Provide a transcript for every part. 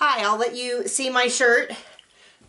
Hi, I'll let you see my shirt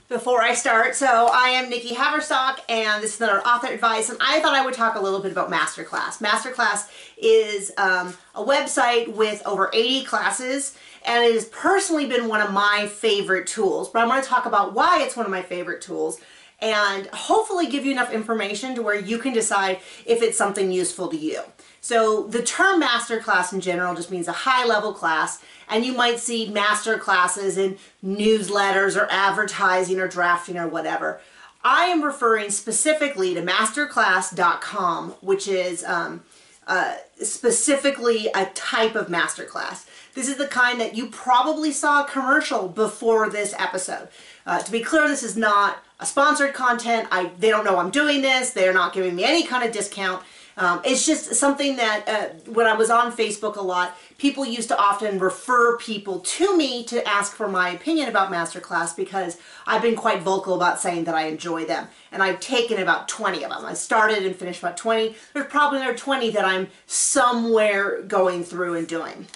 before I start. So I am Nikki Haverstock and this is another author advice and I thought I would talk a little bit about Masterclass. Masterclass is um, a website with over 80 classes and it has personally been one of my favorite tools. But I'm going to talk about why it's one of my favorite tools and hopefully give you enough information to where you can decide if it's something useful to you. So the term master class in general just means a high level class and you might see master classes in newsletters or advertising or drafting or whatever. I am referring specifically to masterclass.com which is um, uh, specifically a type of masterclass. This is the kind that you probably saw a commercial before this episode. Uh, to be clear, this is not a sponsored content. I They don't know I'm doing this. They're not giving me any kind of discount. Um, it's just something that uh, when I was on Facebook a lot, people used to often refer people to me to ask for my opinion about Masterclass because I've been quite vocal about saying that I enjoy them. And I've taken about 20 of them. I started and finished about 20. There's probably another 20 that I'm somewhere going through and doing.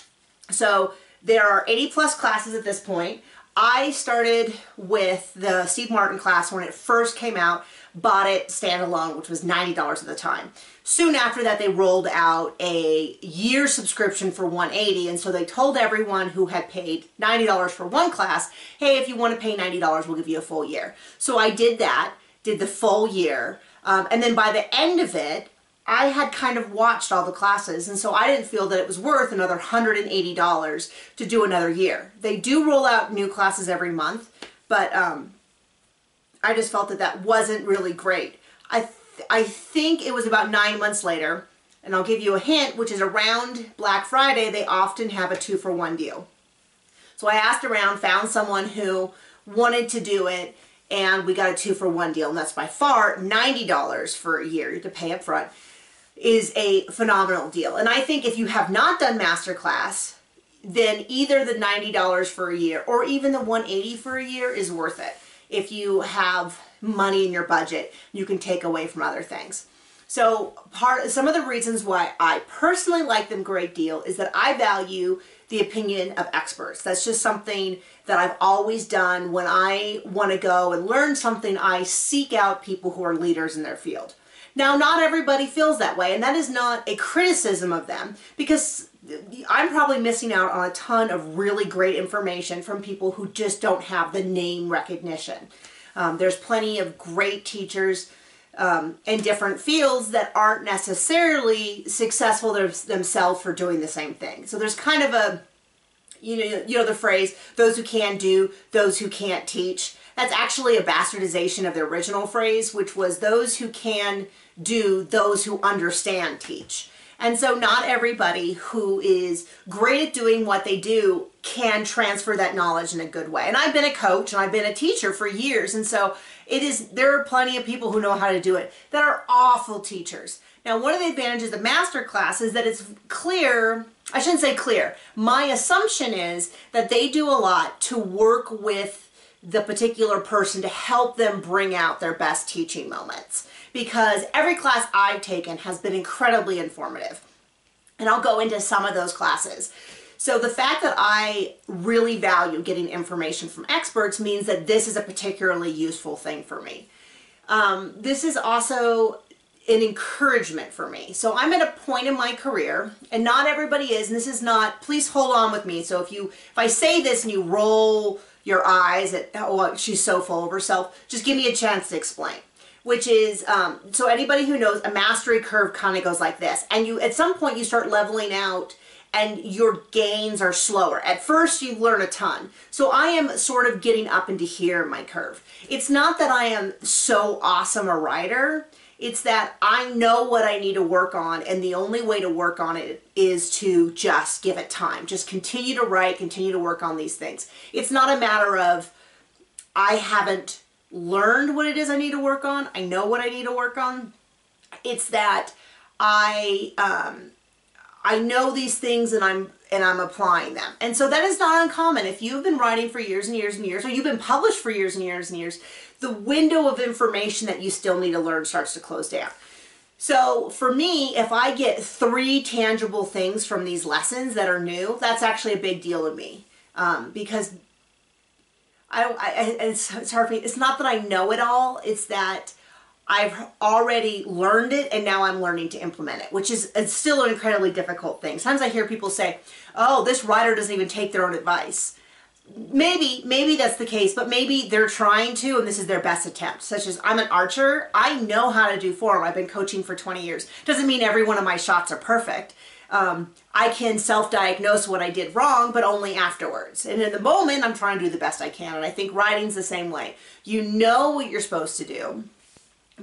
So there are 80 plus classes at this point. I started with the Steve Martin class when it first came out, bought it standalone, which was $90 at the time. Soon after that, they rolled out a year subscription for 180 and so they told everyone who had paid $90 for one class, hey, if you want to pay $90, we'll give you a full year. So I did that, did the full year, um, and then by the end of it, I had kind of watched all the classes and so I didn't feel that it was worth another $180 to do another year. They do roll out new classes every month, but um, I just felt that that wasn't really great. I, th I think it was about nine months later, and I'll give you a hint, which is around Black Friday, they often have a two for one deal. So I asked around, found someone who wanted to do it, and we got a two for one deal, and that's by far $90 for a year to pay up front is a phenomenal deal. And I think if you have not done Masterclass, then either the $90 for a year or even the 180 for a year is worth it. If you have money in your budget, you can take away from other things. So part some of the reasons why I personally like them great deal is that I value the opinion of experts. That's just something that I've always done when I want to go and learn something I seek out people who are leaders in their field. Now, not everybody feels that way, and that is not a criticism of them because I'm probably missing out on a ton of really great information from people who just don't have the name recognition. Um, there's plenty of great teachers um, in different fields that aren't necessarily successful themselves for doing the same thing. So there's kind of a, you know, you know the phrase, those who can do, those who can't teach. That's actually a bastardization of the original phrase, which was those who can do, those who understand teach. And so not everybody who is great at doing what they do can transfer that knowledge in a good way. And I've been a coach and I've been a teacher for years. And so it is, there are plenty of people who know how to do it that are awful teachers. Now, one of the advantages of masterclass is that it's clear, I shouldn't say clear. My assumption is that they do a lot to work with the particular person to help them bring out their best teaching moments because every class I've taken has been incredibly informative. And I'll go into some of those classes. So the fact that I really value getting information from experts means that this is a particularly useful thing for me. Um, this is also an encouragement for me. So I'm at a point in my career, and not everybody is, and this is not, please hold on with me. So if you, if I say this and you roll your eyes at, oh, she's so full of herself, just give me a chance to explain. Which is, um, so anybody who knows, a mastery curve kind of goes like this. And you, at some point you start leveling out and your gains are slower. At first you learn a ton. So I am sort of getting up into here my curve. It's not that I am so awesome a writer, it's that I know what I need to work on and the only way to work on it is to just give it time. Just continue to write, continue to work on these things. It's not a matter of I haven't learned what it is I need to work on. I know what I need to work on. It's that I um, I know these things and I'm and I'm applying them. And so that is not uncommon. If you've been writing for years and years and years, or you've been published for years and years and years, the window of information that you still need to learn starts to close down. So for me, if I get three tangible things from these lessons that are new, that's actually a big deal to me. Um, because I, I it's, it's hard for me. It's not that I know it all. It's that I've already learned it and now I'm learning to implement it, which is it's still an incredibly difficult thing. Sometimes I hear people say, "Oh, this writer doesn't even take their own advice." Maybe, maybe that's the case, but maybe they're trying to and this is their best attempt. Such as I'm an archer, I know how to do form. I've been coaching for 20 years. Doesn't mean every one of my shots are perfect. Um, I can self-diagnose what I did wrong, but only afterwards. And in the moment, I'm trying to do the best I can. And I think writing's the same way. You know what you're supposed to do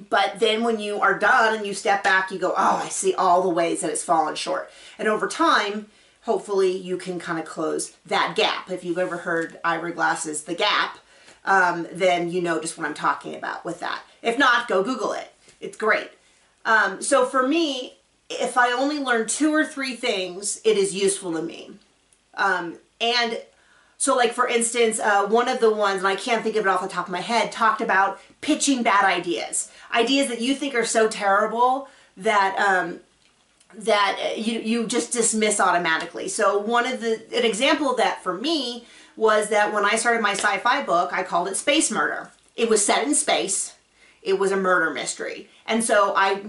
but then when you are done and you step back, you go, oh, I see all the ways that it's fallen short. And over time, hopefully you can kind of close that gap. If you've ever heard Ira Glass's The Gap, um, then you know just what I'm talking about with that. If not, go Google it. It's great. Um, so for me, if I only learn two or three things, it is useful to me. Um, and so like for instance, uh, one of the ones, and I can't think of it off the top of my head, talked about pitching bad ideas. Ideas that you think are so terrible that um, that you, you just dismiss automatically. So one of the, an example of that for me was that when I started my sci-fi book, I called it Space Murder. It was set in space. It was a murder mystery. And so I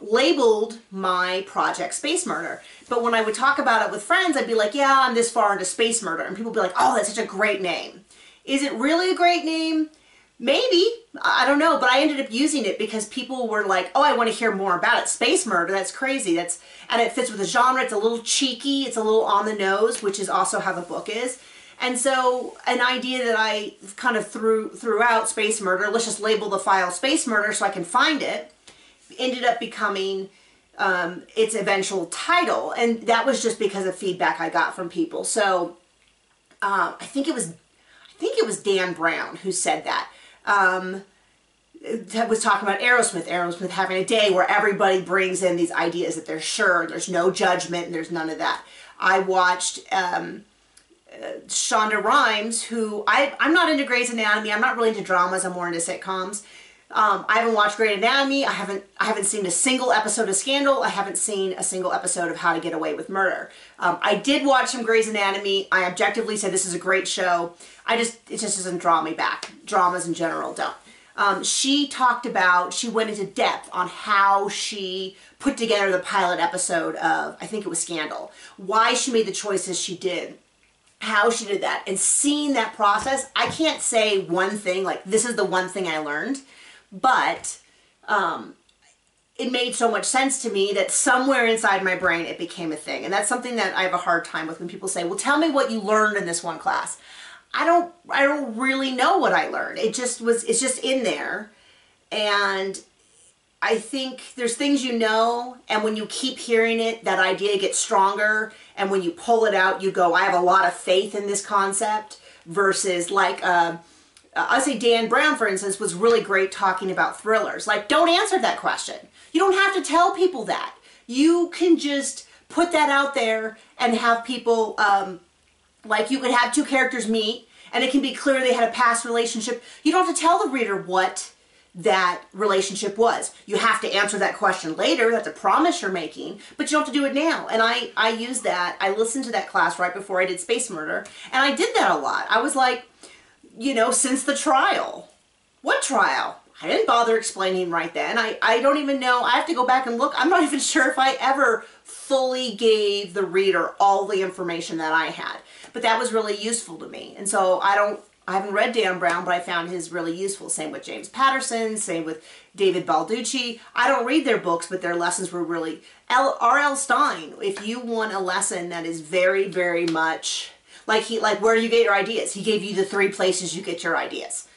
labeled my project Space Murder. But when I would talk about it with friends, I'd be like, yeah, I'm this far into Space Murder. And people would be like, oh, that's such a great name. Is it really a great name? Maybe. I don't know, but I ended up using it because people were like, "Oh, I want to hear more about it." Space murder, that's crazy. That's and it fits with the genre. It's a little cheeky, it's a little on the nose, which is also how the book is. And so an idea that I kind of threw threw out space murder, let's just label the file space murder so I can find it ended up becoming um, its eventual title. And that was just because of feedback I got from people. So um, I think it was, I think it was Dan Brown who said that. Um, was talking about Aerosmith, Aerosmith having a day where everybody brings in these ideas that they're sure, there's no judgment, and there's none of that. I watched um, uh, Shonda Rhimes, who I, I'm not into Grey's Anatomy, I'm not really into dramas, I'm more into sitcoms. Um, I haven't watched Grey's Anatomy. I haven't I haven't seen a single episode of Scandal. I haven't seen a single episode of How to Get Away with Murder. Um, I did watch some Grey's Anatomy. I objectively said this is a great show. I just it just doesn't draw me back. Dramas in general don't. Um, she talked about she went into depth on how she put together the pilot episode of I think it was Scandal. Why she made the choices she did how she did that and seeing that process i can't say one thing like this is the one thing i learned but um, it made so much sense to me that somewhere inside my brain it became a thing. And that's something that I have a hard time with when people say, well, tell me what you learned in this one class. I don't, I don't really know what I learned. It just was, it's just in there. And I think there's things you know, and when you keep hearing it, that idea gets stronger. And when you pull it out, you go, I have a lot of faith in this concept versus like, uh, uh, I say Dan Brown, for instance, was really great talking about thrillers. Like, don't answer that question. You don't have to tell people that. You can just put that out there and have people, um, like, you could have two characters meet and it can be clear they had a past relationship. You don't have to tell the reader what that relationship was. You have to answer that question later. That's a promise you're making, but you don't have to do it now. And I, I used that. I listened to that class right before I did Space Murder, and I did that a lot. I was like, you know, since the trial. What trial? I didn't bother explaining right then. I, I don't even know. I have to go back and look. I'm not even sure if I ever fully gave the reader all the information that I had. But that was really useful to me. And so I don't, I haven't read Dan Brown, but I found his really useful. Same with James Patterson, same with David Baldacci. I don't read their books, but their lessons were really, R.L. Stine, if you want a lesson that is very, very much like he like where do you get your ideas. He gave you the three places you get your ideas.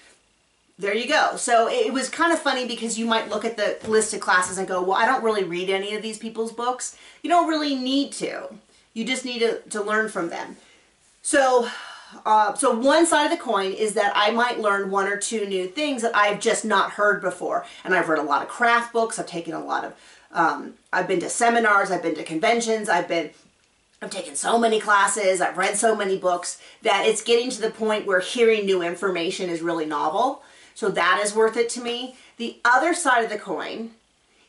There you go. So it was kind of funny because you might look at the list of classes and go, well, I don't really read any of these people's books. You don't really need to. You just need to, to learn from them. So, uh, so one side of the coin is that I might learn one or two new things that I've just not heard before. And I've read a lot of craft books. I've taken a lot of, um, I've been to seminars. I've been to conventions. I've been I've taken so many classes, I've read so many books that it's getting to the point where hearing new information is really novel. So that is worth it to me. The other side of the coin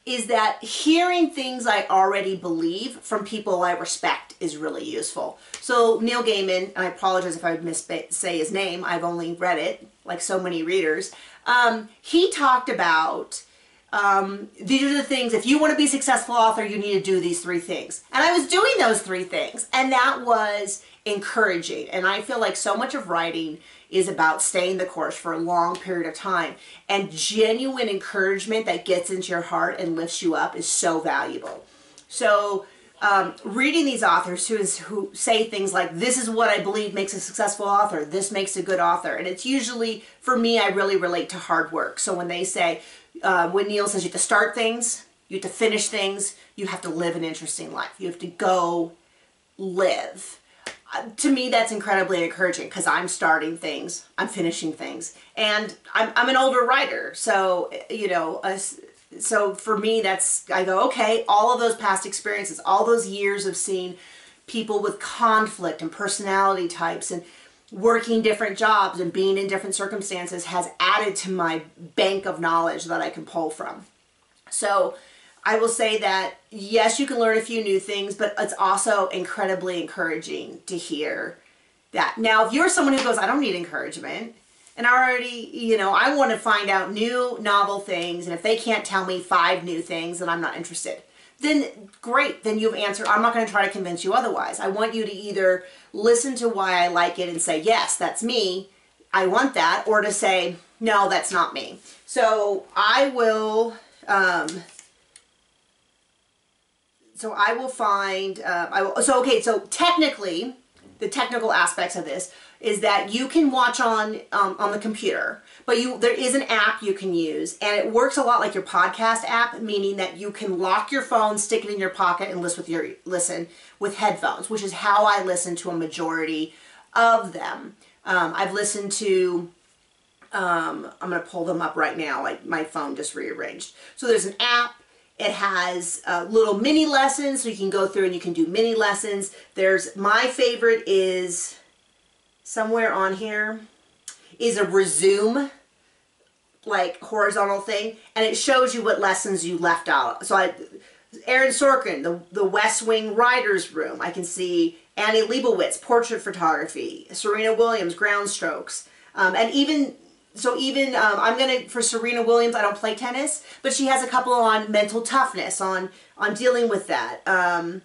is that hearing things I already believe from people I respect is really useful. So Neil Gaiman, and I apologize if I miss say his name, I've only read it, like so many readers, um, he talked about um, these are the things, if you want to be a successful author, you need to do these three things. And I was doing those three things, and that was encouraging. And I feel like so much of writing is about staying the course for a long period of time. And genuine encouragement that gets into your heart and lifts you up is so valuable. So, um, reading these authors who, is, who say things like, This is what I believe makes a successful author, this makes a good author. And it's usually, for me, I really relate to hard work. So, when they say, uh, when Neil says you have to start things, you have to finish things, you have to live an interesting life, you have to go live. To me that's incredibly encouraging because i'm starting things i'm finishing things and i'm, I'm an older writer so you know uh, so for me that's i go okay all of those past experiences all those years of seeing people with conflict and personality types and working different jobs and being in different circumstances has added to my bank of knowledge that i can pull from so I will say that yes, you can learn a few new things, but it's also incredibly encouraging to hear that. Now, if you're someone who goes, I don't need encouragement, and I already, you know, I want to find out new novel things, and if they can't tell me five new things, then I'm not interested. Then great, then you've answered. I'm not going to try to convince you otherwise. I want you to either listen to why I like it and say, yes, that's me, I want that, or to say, no, that's not me. So I will. Um, so I will find, uh, I will, so okay, so technically, the technical aspects of this is that you can watch on um, on the computer, but you there is an app you can use, and it works a lot like your podcast app, meaning that you can lock your phone, stick it in your pocket, and listen with your listen with headphones, which is how I listen to a majority of them. Um, I've listened to. Um, I'm going to pull them up right now. Like my phone just rearranged. So there's an app it has uh, little mini lessons, so you can go through and you can do mini lessons. There's, my favorite is, somewhere on here, is a resume, like horizontal thing, and it shows you what lessons you left out. So I, Aaron Sorkin, the, the West Wing Writer's Room. I can see Annie Leibovitz, portrait photography, Serena Williams, ground strokes, um, and even so even um, I'm gonna for Serena Williams. I don't play tennis, but she has a couple on mental toughness, on on dealing with that. Um,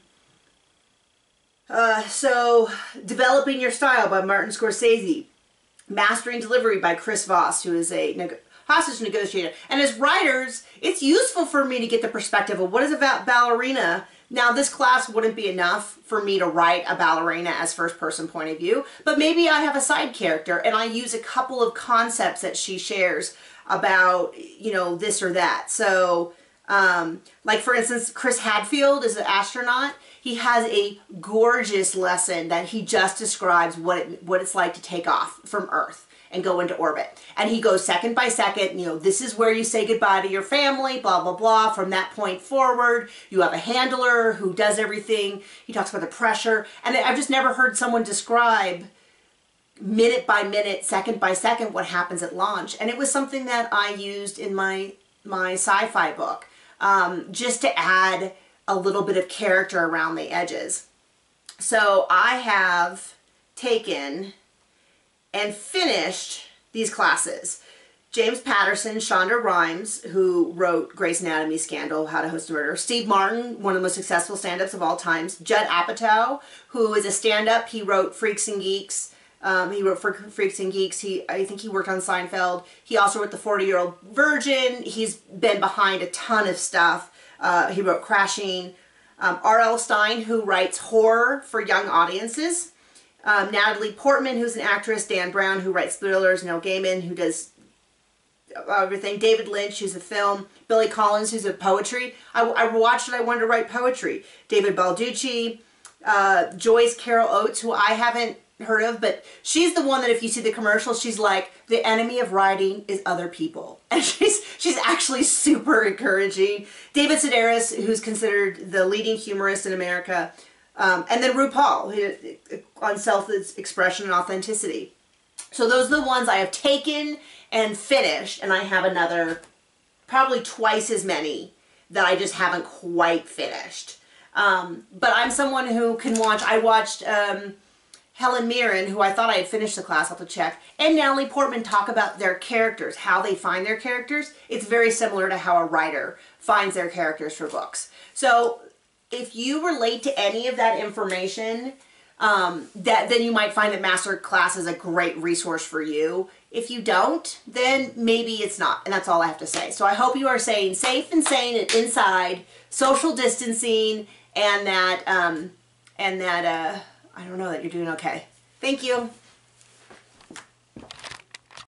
uh, so developing your style by Martin Scorsese, mastering delivery by Chris Voss, who is a neg- hostage negotiator. And as writers, it's useful for me to get the perspective of what is about ballerina now, this class wouldn't be enough for me to write a ballerina as first person point of view, but maybe I have a side character and I use a couple of concepts that she shares about, you know, this or that. So, um, like for instance, Chris Hadfield is an astronaut. He has a gorgeous lesson that he just describes what it, what it's like to take off from Earth and go into orbit. And he goes second by second, you know, this is where you say goodbye to your family, blah, blah, blah. From that point forward, you have a handler who does everything. He talks about the pressure. And I've just never heard someone describe minute by minute, second by second, what happens at launch. And it was something that I used in my, my sci-fi book, um, just to add a little bit of character around the edges. So I have taken and finished these classes. James Patterson, Shonda Rhimes, who wrote Grey's Anatomy Scandal, How to Host a Murder, Steve Martin, one of the most successful stand-ups of all times, Judd Apatow, who is a stand-up, he wrote Freaks and Geeks, um, he wrote for Freaks and Geeks, he I think he worked on Seinfeld, he also wrote The 40-Year-Old Virgin, he's been behind a ton of stuff, uh, he wrote Crashing, um, R.L. Stine, who writes horror for young audiences, um, Natalie Portman, who's an actress, Dan Brown, who writes thrillers, Neil Gaiman, who does everything, David Lynch, who's a film, Billy Collins, who's a poetry. I, I watched it, I wanted to write poetry. David Baldacci, uh, Joyce Carol Oates, who I haven't heard of, but she's the one that if you see the commercial, she's like, the enemy of writing is other people. And she's she's actually super encouraging. David Sedaris, who's considered the leading humorist in America, um, and then RuPaul on self-expression and authenticity. So those are the ones I have taken and finished, and I have another, probably twice as many that I just haven't quite finished. Um, but I'm someone who can watch, I watched um, Helen Mirren, who I thought I had finished the class, I'll have to check, and Natalie Portman talk about their characters, how they find their characters. It's very similar to how a writer finds their characters for books. So if you relate to any of that information, um, that then you might find that master class is a great resource for you. If you don't, then maybe it's not, and that's all I have to say. So I hope you are staying safe and sane and inside, social distancing, and that um, and that uh, I don't know that you're doing okay. Thank you.